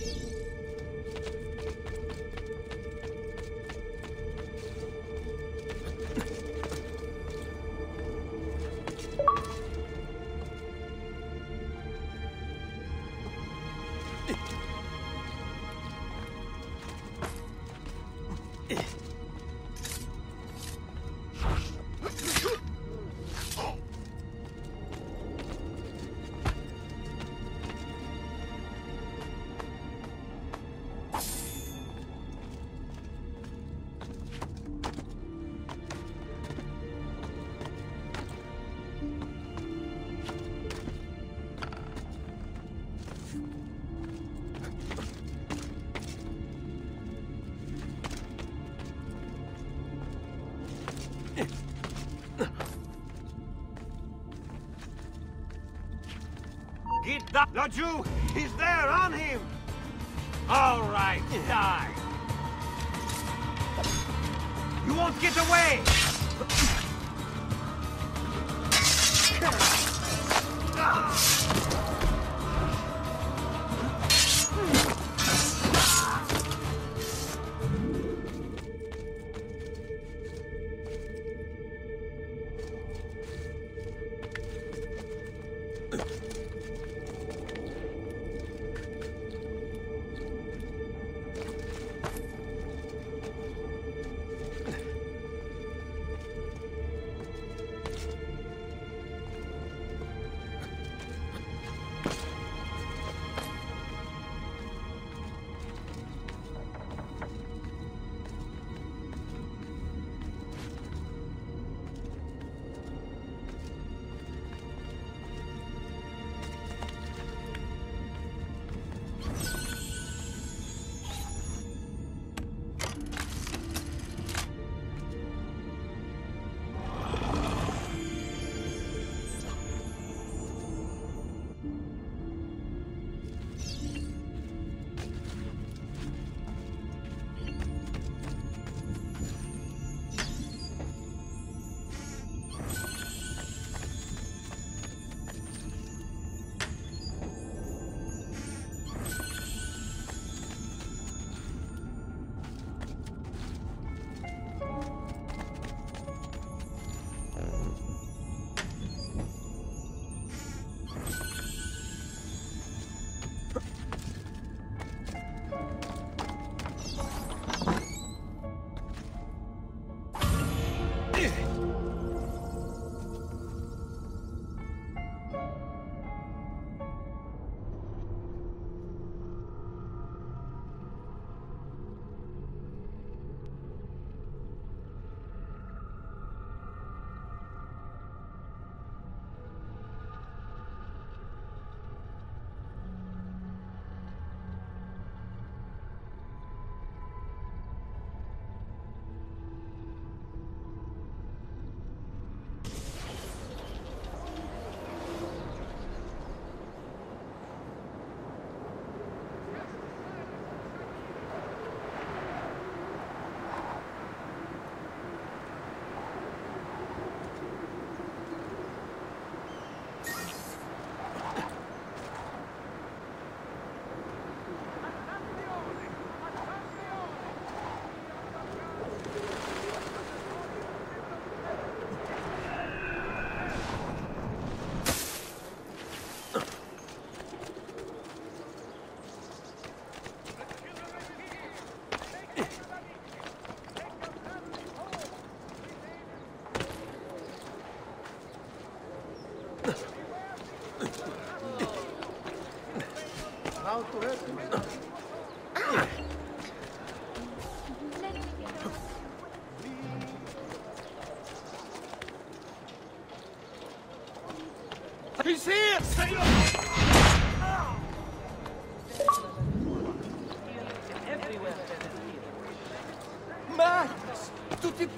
you Get that, Laju! He's there, on him! All right, die! You won't get away! auto ah. He's here! Max! Tutti!